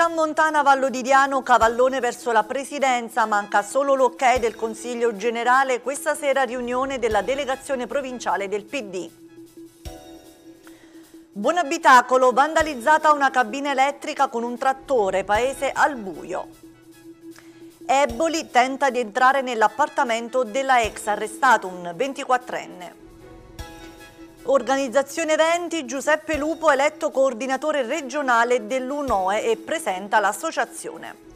Comunità Montana Vallo di Diano, Cavallone verso la presidenza, manca solo l'ok del Consiglio Generale, questa sera riunione della delegazione provinciale del PD. Buon abitacolo, vandalizzata una cabina elettrica con un trattore, paese al buio. Eboli tenta di entrare nell'appartamento della ex, arrestato un 24enne. Organizzazione eventi, Giuseppe Lupo eletto coordinatore regionale dell'UNOE e presenta l'associazione.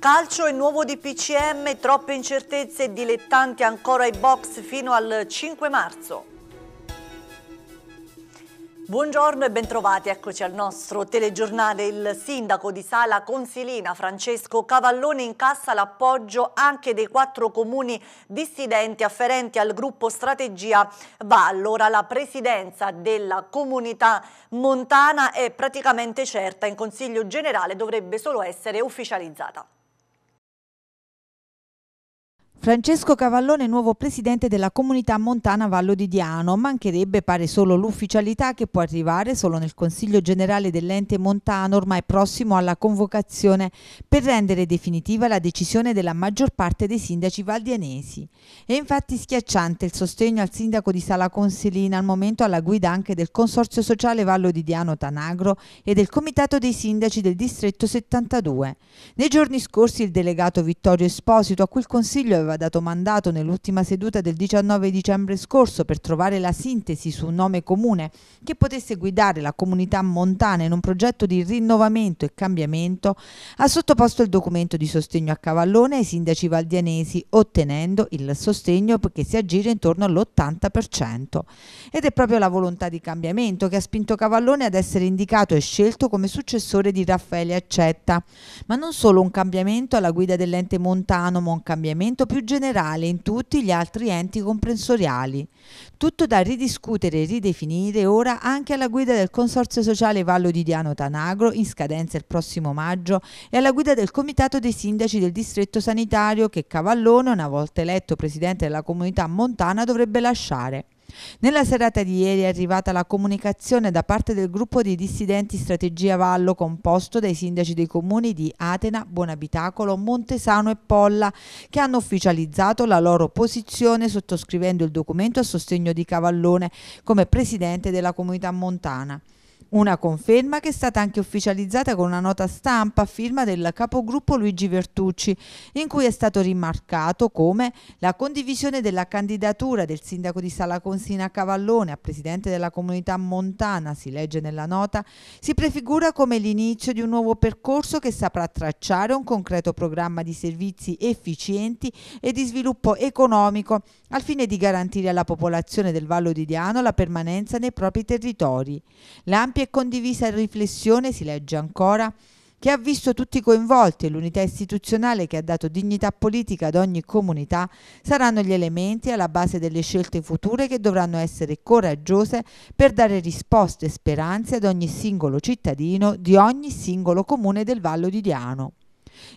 Calcio e nuovo DPCM, troppe incertezze e dilettanti ancora ai box fino al 5 marzo. Buongiorno e bentrovati, eccoci al nostro telegiornale. Il sindaco di Sala Consilina, Francesco Cavallone, incassa l'appoggio anche dei quattro comuni dissidenti afferenti al gruppo Strategia Vallo. Ora la presidenza della comunità montana è praticamente certa, in Consiglio Generale dovrebbe solo essere ufficializzata. Francesco Cavallone, nuovo presidente della comunità montana Vallo di Diano. Mancherebbe, pare, solo l'ufficialità che può arrivare solo nel Consiglio generale dell'ente montano, ormai prossimo alla convocazione, per rendere definitiva la decisione della maggior parte dei sindaci valdianesi. È infatti schiacciante il sostegno al sindaco di Sala Consilina, al momento alla guida anche del Consorzio Sociale Vallo di Diano Tanagro e del Comitato dei Sindaci del Distretto 72. Nei giorni scorsi il delegato Vittorio Esposito, a cui il Consiglio aveva aveva dato mandato nell'ultima seduta del 19 dicembre scorso per trovare la sintesi su un nome comune che potesse guidare la comunità montana in un progetto di rinnovamento e cambiamento, ha sottoposto il documento di sostegno a Cavallone ai sindaci valdianesi, ottenendo il sostegno che si aggira intorno all'80%. Ed è proprio la volontà di cambiamento che ha spinto Cavallone ad essere indicato e scelto come successore di Raffaele Accetta. Ma non solo un cambiamento alla guida dell'ente montano, ma un cambiamento più generale in tutti gli altri enti comprensoriali. Tutto da ridiscutere e ridefinire ora anche alla guida del Consorzio Sociale Vallo di Diano Tanagro, in scadenza il prossimo maggio, e alla guida del Comitato dei Sindaci del Distretto Sanitario che Cavallone, una volta eletto presidente della comunità montana, dovrebbe lasciare. Nella serata di ieri è arrivata la comunicazione da parte del gruppo di dissidenti Strategia Vallo composto dai sindaci dei comuni di Atena, Buonabitacolo, Montesano e Polla che hanno ufficializzato la loro posizione sottoscrivendo il documento a sostegno di Cavallone come presidente della comunità montana. Una conferma che è stata anche ufficializzata con una nota stampa a firma del capogruppo Luigi Vertucci, in cui è stato rimarcato come la condivisione della candidatura del sindaco di Sala Consina Cavallone a presidente della comunità montana, si legge nella nota, si prefigura come l'inizio di un nuovo percorso che saprà tracciare un concreto programma di servizi efficienti e di sviluppo economico al fine di garantire alla popolazione del Vallo di Diano la permanenza nei propri territori. L'ampia e condivisa riflessione, si legge ancora, che ha visto tutti coinvolti e l'unità istituzionale che ha dato dignità politica ad ogni comunità saranno gli elementi alla base delle scelte future che dovranno essere coraggiose per dare risposte e speranze ad ogni singolo cittadino di ogni singolo comune del Vallo di Diano.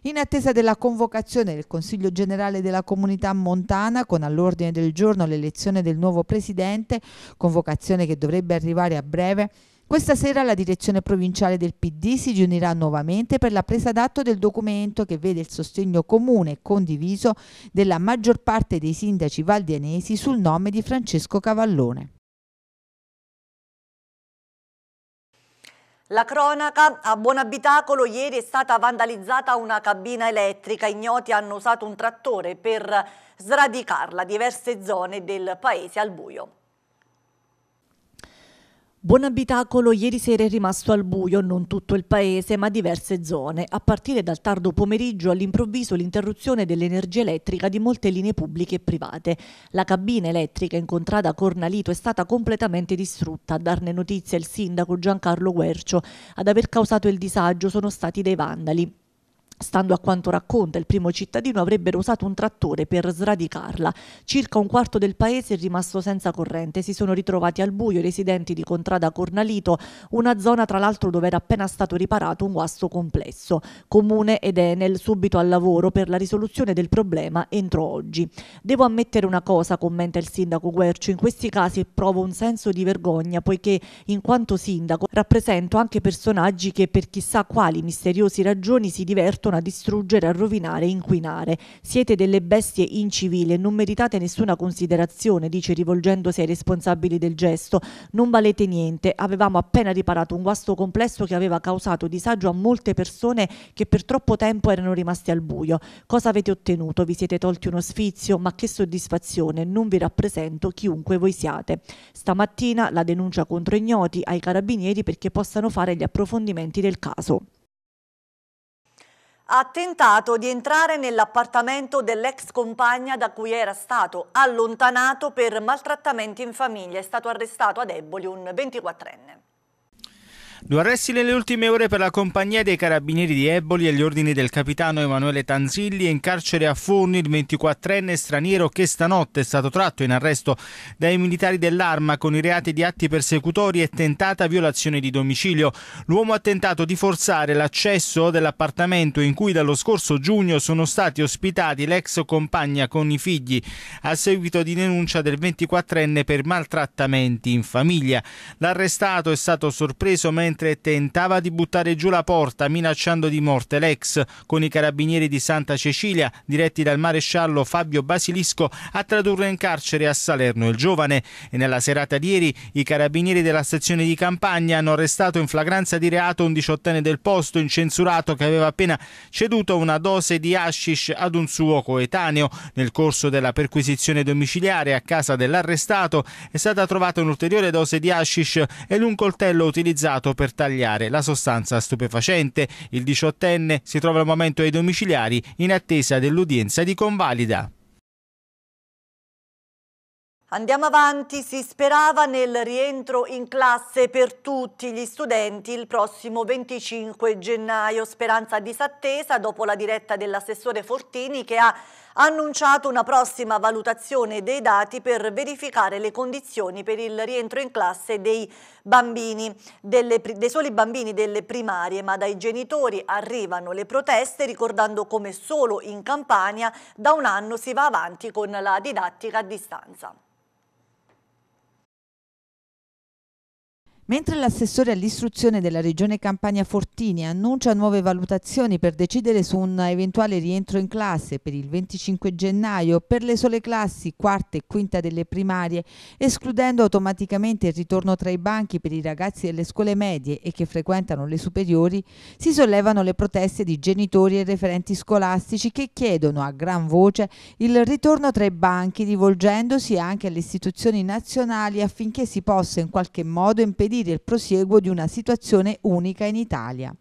In attesa della convocazione del Consiglio generale della comunità montana, con all'ordine del giorno l'elezione del nuovo presidente, convocazione che dovrebbe arrivare a breve, questa sera la direzione provinciale del PD si riunirà nuovamente per la presa d'atto del documento che vede il sostegno comune e condiviso della maggior parte dei sindaci valdianesi sul nome di Francesco Cavallone. La cronaca, a Buonabitacolo ieri è stata vandalizzata una cabina elettrica, ignoti hanno usato un trattore per sradicarla, diverse zone del paese al buio. Buon abitacolo ieri sera è rimasto al buio, non tutto il paese, ma diverse zone. A partire dal tardo pomeriggio, all'improvviso l'interruzione dell'energia elettrica di molte linee pubbliche e private. La cabina elettrica incontrata a Cornalito è stata completamente distrutta. A darne notizia il sindaco Giancarlo Guercio. Ad aver causato il disagio sono stati dei vandali. Stando a quanto racconta il primo cittadino, avrebbero usato un trattore per sradicarla. Circa un quarto del paese è rimasto senza corrente. Si sono ritrovati al buio i residenti di Contrada Cornalito, una zona tra l'altro dove era appena stato riparato un guasto complesso. Comune ed Enel subito al lavoro per la risoluzione del problema entro oggi. Devo ammettere una cosa, commenta il sindaco Guercio, in questi casi provo un senso di vergogna poiché in quanto sindaco rappresento anche personaggi che per chissà quali misteriosi ragioni si divertono a distruggere, a rovinare, inquinare. Siete delle bestie incivili e non meritate nessuna considerazione, dice rivolgendosi ai responsabili del gesto. Non valete niente, avevamo appena riparato un guasto complesso che aveva causato disagio a molte persone che per troppo tempo erano rimasti al buio. Cosa avete ottenuto? Vi siete tolti uno sfizio? Ma che soddisfazione, non vi rappresento chiunque voi siate. Stamattina la denuncia contro ignoti ai carabinieri perché possano fare gli approfondimenti del caso ha tentato di entrare nell'appartamento dell'ex compagna da cui era stato allontanato per maltrattamenti in famiglia. È stato arrestato ad Eboli un 24enne. Due arresti nelle ultime ore per la compagnia dei carabinieri di Eboli agli ordini del capitano Emanuele Tanzilli e in carcere a Forni il 24enne straniero che stanotte è stato tratto in arresto dai militari dell'arma con i reati di atti persecutori e tentata violazione di domicilio. L'uomo ha tentato di forzare l'accesso dell'appartamento in cui dallo scorso giugno sono stati ospitati l'ex compagna con i figli a seguito di denuncia del 24enne per maltrattamenti in famiglia. L'arrestato è stato sorpreso mentre mentre tentava di buttare giù la porta minacciando di morte l'ex con i carabinieri di Santa Cecilia diretti dal maresciallo Fabio Basilisco a tradurre in carcere a Salerno il giovane e nella serata di ieri i carabinieri della sezione di campagna hanno arrestato in flagranza di reato un diciottenne del posto incensurato che aveva appena ceduto una dose di hashish ad un suo coetaneo. Nel corso della perquisizione domiciliare a casa dell'arrestato è stata trovata un'ulteriore dose di hashish e un coltello utilizzato per per tagliare la sostanza stupefacente. Il diciottenne si trova al momento ai domiciliari in attesa dell'udienza di convalida. Andiamo avanti, si sperava nel rientro in classe per tutti gli studenti il prossimo 25 gennaio, speranza disattesa dopo la diretta dell'assessore Fortini che ha annunciato una prossima valutazione dei dati per verificare le condizioni per il rientro in classe dei bambini, delle, dei soli bambini delle primarie, ma dai genitori arrivano le proteste ricordando come solo in Campania da un anno si va avanti con la didattica a distanza. Mentre l'assessore all'istruzione della regione Campania Fortini annuncia nuove valutazioni per decidere su un eventuale rientro in classe per il 25 gennaio per le sole classi quarta e quinta delle primarie, escludendo automaticamente il ritorno tra i banchi per i ragazzi delle scuole medie e che frequentano le superiori, si sollevano le proteste di genitori e referenti scolastici che chiedono a gran voce il ritorno tra i banchi rivolgendosi anche alle istituzioni nazionali affinché si possa in qualche modo impedire impedire il prosieguo di una situazione unica in Italia.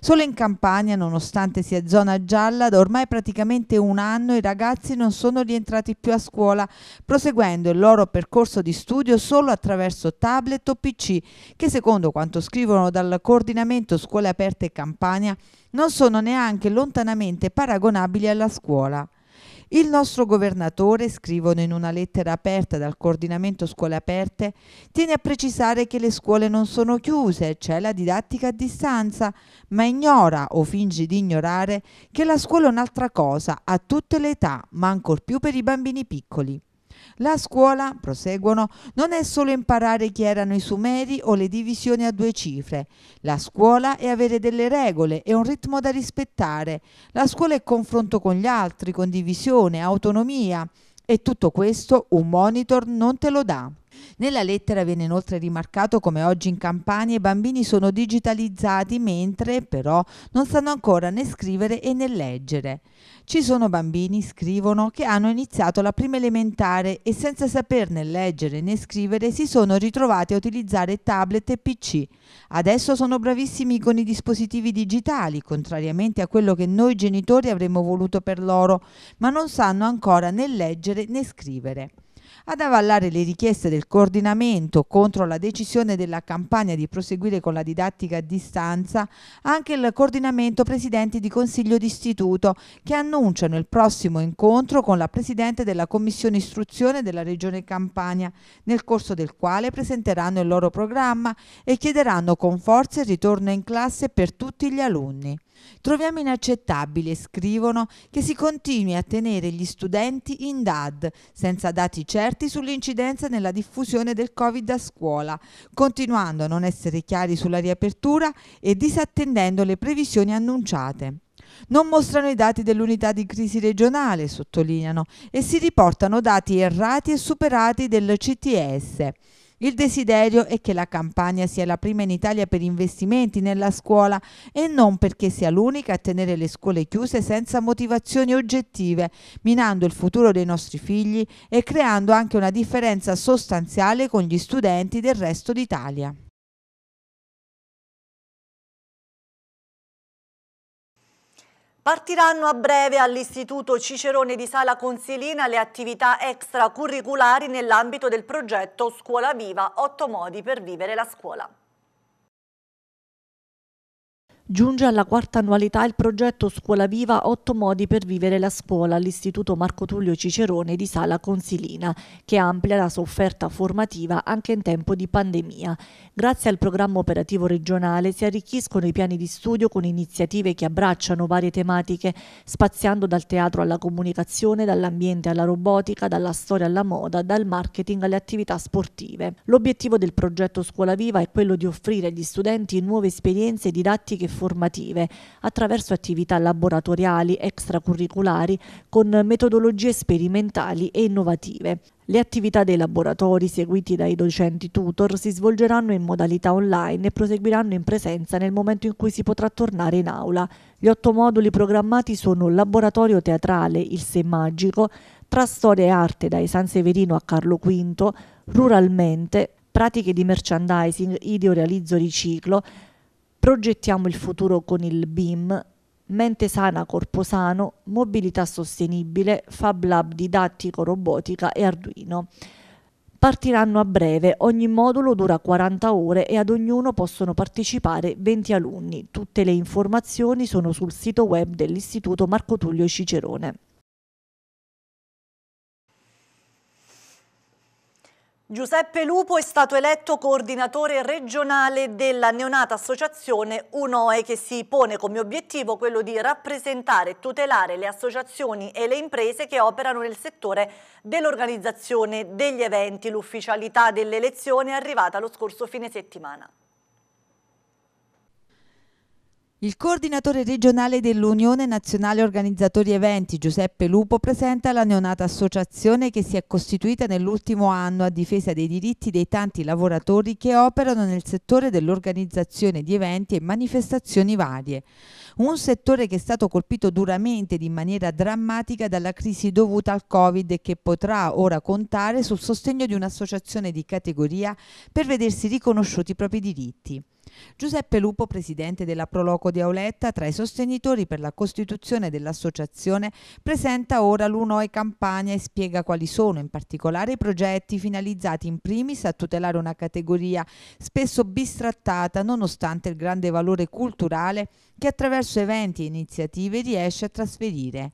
Solo in Campania, nonostante sia zona gialla, da ormai praticamente un anno i ragazzi non sono rientrati più a scuola, proseguendo il loro percorso di studio solo attraverso tablet o PC, che secondo quanto scrivono dal coordinamento Scuole Aperte Campania non sono neanche lontanamente paragonabili alla scuola. Il nostro governatore, scrivono in una lettera aperta dal coordinamento scuole aperte, tiene a precisare che le scuole non sono chiuse, c'è la didattica a distanza, ma ignora o finge di ignorare che la scuola è un'altra cosa, a tutte le età, ma ancor più per i bambini piccoli. La scuola, proseguono, non è solo imparare chi erano i sumeri o le divisioni a due cifre. La scuola è avere delle regole e un ritmo da rispettare. La scuola è confronto con gli altri, condivisione, autonomia. E tutto questo un monitor non te lo dà. Nella lettera viene inoltre rimarcato come oggi in Campania i bambini sono digitalizzati mentre però non sanno ancora né scrivere né leggere. Ci sono bambini, scrivono, che hanno iniziato la prima elementare e senza saperne leggere né scrivere si sono ritrovati a utilizzare tablet e PC. Adesso sono bravissimi con i dispositivi digitali, contrariamente a quello che noi genitori avremmo voluto per loro, ma non sanno ancora né leggere né scrivere. Ad avallare le richieste del coordinamento contro la decisione della campagna di proseguire con la didattica a distanza anche il coordinamento presidenti di consiglio d'istituto che annunciano il prossimo incontro con la presidente della commissione istruzione della regione Campania, nel corso del quale presenteranno il loro programma e chiederanno con forza il ritorno in classe per tutti gli alunni. Troviamo inaccettabile, scrivono, che si continui a tenere gli studenti in DAD, senza dati certi sull'incidenza nella diffusione del Covid a scuola, continuando a non essere chiari sulla riapertura e disattendendo le previsioni annunciate. Non mostrano i dati dell'unità di crisi regionale, sottolineano, e si riportano dati errati e superati del CTS. Il desiderio è che la campagna sia la prima in Italia per investimenti nella scuola e non perché sia l'unica a tenere le scuole chiuse senza motivazioni oggettive, minando il futuro dei nostri figli e creando anche una differenza sostanziale con gli studenti del resto d'Italia. Partiranno a breve all'Istituto Cicerone di Sala Consilina le attività extracurriculari nell'ambito del progetto Scuola Viva, otto modi per vivere la scuola. Giunge alla quarta annualità il progetto Scuola Viva 8 modi per vivere la scuola all'Istituto Marco Tullio Cicerone di Sala Consilina, che amplia la sua offerta formativa anche in tempo di pandemia. Grazie al programma operativo regionale si arricchiscono i piani di studio con iniziative che abbracciano varie tematiche, spaziando dal teatro alla comunicazione, dall'ambiente alla robotica, dalla storia alla moda, dal marketing alle attività sportive. L'obiettivo del progetto Scuola Viva è quello di offrire agli studenti nuove esperienze didattiche formative attraverso attività laboratoriali extracurriculari con metodologie sperimentali e innovative. Le attività dei laboratori seguiti dai docenti tutor si svolgeranno in modalità online e proseguiranno in presenza nel momento in cui si potrà tornare in aula. Gli otto moduli programmati sono laboratorio teatrale Il Se Magico, tra storia e arte dai San Severino a Carlo V, ruralmente, pratiche di merchandising, ideo realizzo riciclo, Progettiamo il futuro con il BIM, mente sana, corpo sano, mobilità sostenibile, Fab Lab didattico, robotica e Arduino. Partiranno a breve, ogni modulo dura 40 ore e ad ognuno possono partecipare 20 alunni. Tutte le informazioni sono sul sito web dell'Istituto Marco Tullio Cicerone. Giuseppe Lupo è stato eletto coordinatore regionale della neonata associazione UNOE che si pone come obiettivo quello di rappresentare e tutelare le associazioni e le imprese che operano nel settore dell'organizzazione degli eventi. L'ufficialità delle elezioni è arrivata lo scorso fine settimana. Il coordinatore regionale dell'Unione Nazionale Organizzatori Eventi, Giuseppe Lupo, presenta la neonata associazione che si è costituita nell'ultimo anno a difesa dei diritti dei tanti lavoratori che operano nel settore dell'organizzazione di eventi e manifestazioni varie. Un settore che è stato colpito duramente ed in maniera drammatica dalla crisi dovuta al Covid e che potrà ora contare sul sostegno di un'associazione di categoria per vedersi riconosciuti i propri diritti. Giuseppe Lupo, presidente della Proloco di Auletta, tra i sostenitori per la costituzione dell'associazione, presenta ora l'UNOE Campania e spiega quali sono in particolare i progetti finalizzati in primis a tutelare una categoria spesso bistrattata nonostante il grande valore culturale che attraverso eventi e iniziative riesce a trasferire.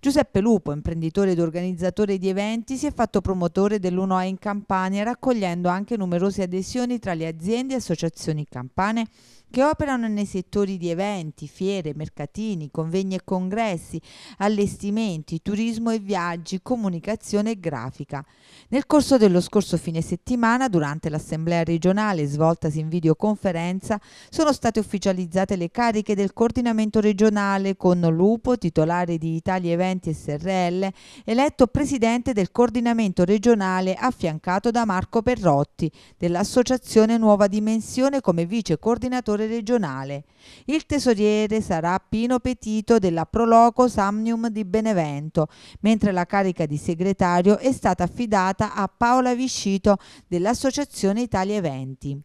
Giuseppe Lupo, imprenditore ed organizzatore di eventi, si è fatto promotore dell'UNOA in Campania, raccogliendo anche numerose adesioni tra le aziende e associazioni campane che operano nei settori di eventi, fiere, mercatini, convegni e congressi, allestimenti, turismo e viaggi, comunicazione e grafica. Nel corso dello scorso fine settimana, durante l'assemblea regionale svoltasi in videoconferenza, sono state ufficializzate le cariche del coordinamento regionale con Lupo, titolare di Italia Eventi SRL, eletto presidente del coordinamento regionale affiancato da Marco Perrotti dell'Associazione Nuova Dimensione come vice coordinatore direttore regionale. Il tesoriere sarà Pino Petito della Proloco Samnium di Benevento, mentre la carica di segretario è stata affidata a Paola Viscito dell'Associazione Italia Eventi.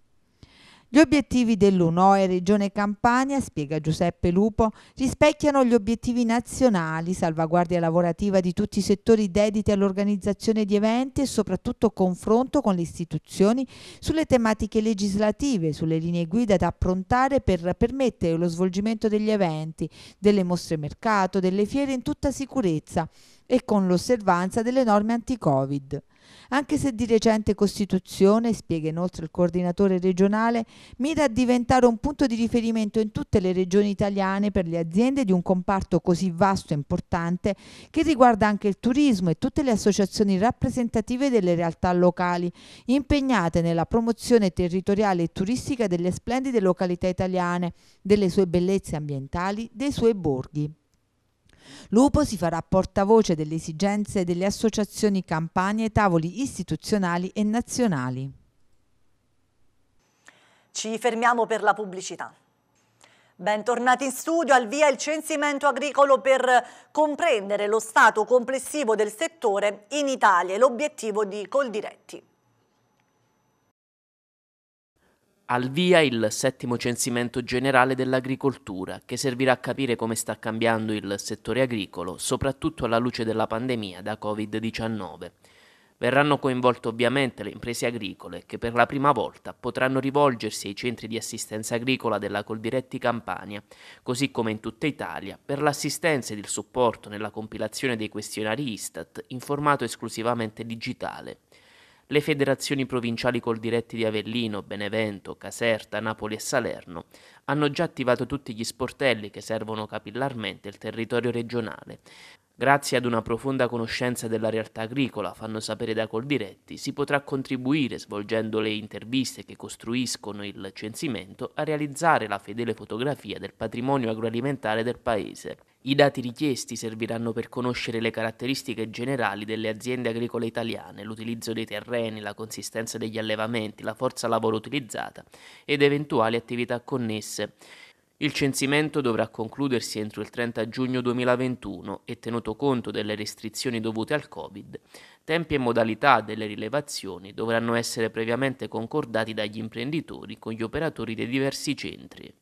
Gli obiettivi dell'UNOE Regione Campania, spiega Giuseppe Lupo, rispecchiano gli obiettivi nazionali, salvaguardia lavorativa di tutti i settori dediti all'organizzazione di eventi e soprattutto confronto con le istituzioni sulle tematiche legislative, sulle linee guida da approntare per permettere lo svolgimento degli eventi, delle mostre mercato, delle fiere in tutta sicurezza e con l'osservanza delle norme anti-Covid. Anche se di recente costituzione, spiega inoltre il coordinatore regionale, mira a diventare un punto di riferimento in tutte le regioni italiane per le aziende di un comparto così vasto e importante che riguarda anche il turismo e tutte le associazioni rappresentative delle realtà locali, impegnate nella promozione territoriale e turistica delle splendide località italiane, delle sue bellezze ambientali, dei suoi borghi. Lupo si farà portavoce delle esigenze delle associazioni campagne, tavoli istituzionali e nazionali. Ci fermiamo per la pubblicità. Bentornati in studio, al via il censimento agricolo per comprendere lo stato complessivo del settore in Italia e l'obiettivo di Coldiretti. Al via il settimo censimento generale dell'agricoltura, che servirà a capire come sta cambiando il settore agricolo, soprattutto alla luce della pandemia da Covid-19. Verranno coinvolte ovviamente le imprese agricole che per la prima volta potranno rivolgersi ai centri di assistenza agricola della Coldiretti Campania, così come in tutta Italia, per l'assistenza ed il supporto nella compilazione dei questionari Istat in formato esclusivamente digitale. Le federazioni provinciali col diretti di Avellino, Benevento, Caserta, Napoli e Salerno hanno già attivato tutti gli sportelli che servono capillarmente il territorio regionale. Grazie ad una profonda conoscenza della realtà agricola, fanno sapere da Coldiretti, si potrà contribuire, svolgendo le interviste che costruiscono il censimento, a realizzare la fedele fotografia del patrimonio agroalimentare del Paese. I dati richiesti serviranno per conoscere le caratteristiche generali delle aziende agricole italiane, l'utilizzo dei terreni, la consistenza degli allevamenti, la forza lavoro utilizzata ed eventuali attività connesse. Il censimento dovrà concludersi entro il 30 giugno 2021 e tenuto conto delle restrizioni dovute al Covid, tempi e modalità delle rilevazioni dovranno essere previamente concordati dagli imprenditori con gli operatori dei diversi centri.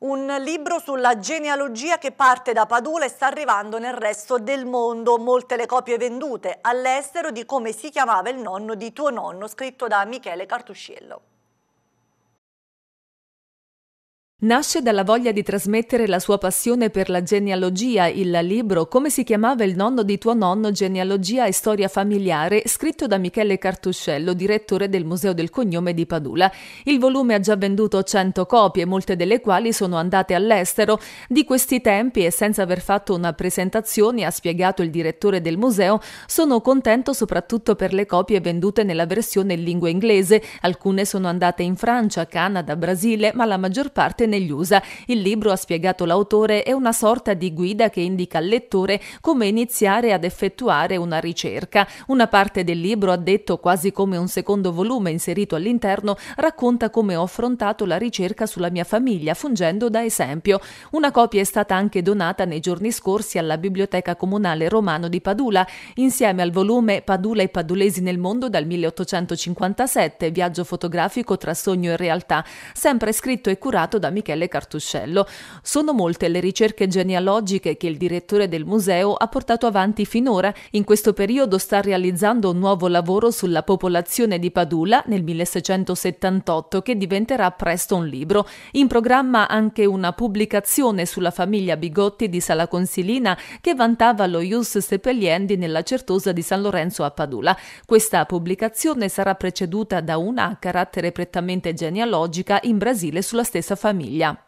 Un libro sulla genealogia che parte da Padula e sta arrivando nel resto del mondo. Molte le copie vendute all'estero di come si chiamava il nonno di tuo nonno, scritto da Michele Cartusciello. Nasce dalla voglia di trasmettere la sua passione per la genealogia, il libro Come si chiamava il nonno di tuo nonno, genealogia e storia familiare, scritto da Michele Cartuscello, direttore del Museo del Cognome di Padula. Il volume ha già venduto 100 copie, molte delle quali sono andate all'estero. Di questi tempi e senza aver fatto una presentazione, ha spiegato il direttore del museo, sono contento soprattutto per le copie vendute nella versione in lingua inglese. Alcune sono andate in Francia, Canada, Brasile, ma la maggior parte negli USA. Il libro, ha spiegato l'autore, è una sorta di guida che indica al lettore come iniziare ad effettuare una ricerca. Una parte del libro, ha detto quasi come un secondo volume inserito all'interno, racconta come ho affrontato la ricerca sulla mia famiglia, fungendo da esempio. Una copia è stata anche donata nei giorni scorsi alla Biblioteca Comunale Romano di Padula, insieme al volume Padula e Padulesi nel mondo dal 1857, viaggio fotografico tra sogno e realtà, sempre scritto e curato da Michele Cartuscello. Sono molte le ricerche genealogiche che il direttore del museo ha portato avanti finora. In questo periodo sta realizzando un nuovo lavoro sulla popolazione di Padula nel 1678 che diventerà presto un libro. In programma anche una pubblicazione sulla famiglia Bigotti di Sala Consilina che vantava lo Ius Seppelliendi nella Certosa di San Lorenzo a Padula. Questa pubblicazione sarà preceduta da una a carattere prettamente genealogica in Brasile sulla stessa famiglia famiglia.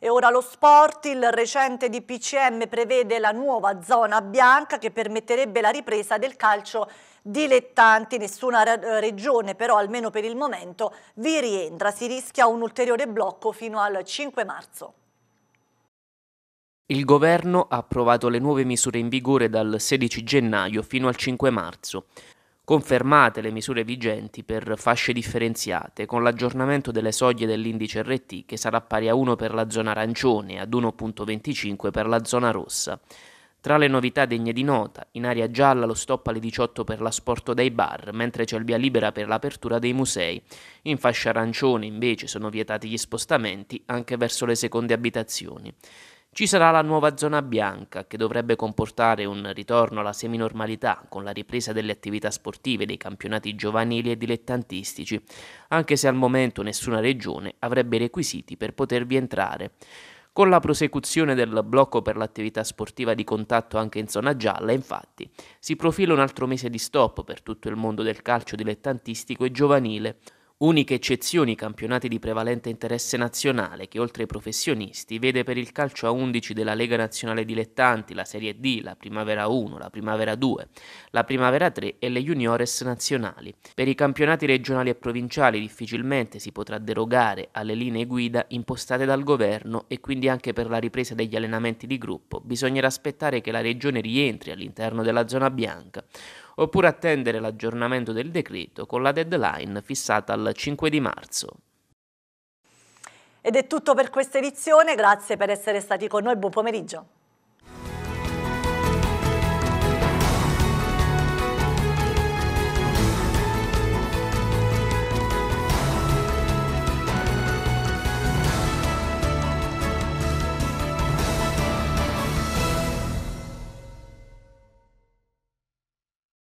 E ora lo sport, il recente DPCM prevede la nuova zona bianca che permetterebbe la ripresa del calcio dilettanti, nessuna regione però almeno per il momento vi rientra, si rischia un ulteriore blocco fino al 5 marzo. Il governo ha approvato le nuove misure in vigore dal 16 gennaio fino al 5 marzo confermate le misure vigenti per fasce differenziate, con l'aggiornamento delle soglie dell'indice RT che sarà pari a 1 per la zona arancione e ad 1.25 per la zona rossa. Tra le novità degne di nota, in area gialla lo stop alle 18 per l'asporto dei bar, mentre c'è il via libera per l'apertura dei musei. In fascia arancione invece sono vietati gli spostamenti anche verso le seconde abitazioni. Ci sarà la nuova zona bianca, che dovrebbe comportare un ritorno alla seminormalità con la ripresa delle attività sportive dei campionati giovanili e dilettantistici, anche se al momento nessuna regione avrebbe i requisiti per potervi entrare. Con la prosecuzione del blocco per l'attività sportiva di contatto anche in zona gialla, infatti, si profila un altro mese di stop per tutto il mondo del calcio dilettantistico e giovanile, Uniche eccezioni i campionati di prevalente interesse nazionale che oltre ai professionisti vede per il calcio a 11 della Lega Nazionale Dilettanti, la Serie D, la Primavera 1, la Primavera 2, la Primavera 3 e le Juniores nazionali. Per i campionati regionali e provinciali difficilmente si potrà derogare alle linee guida impostate dal governo e quindi anche per la ripresa degli allenamenti di gruppo bisognerà aspettare che la regione rientri all'interno della zona bianca oppure attendere l'aggiornamento del decreto con la deadline fissata al 5 di marzo. Ed è tutto per questa edizione, grazie per essere stati con noi, buon pomeriggio.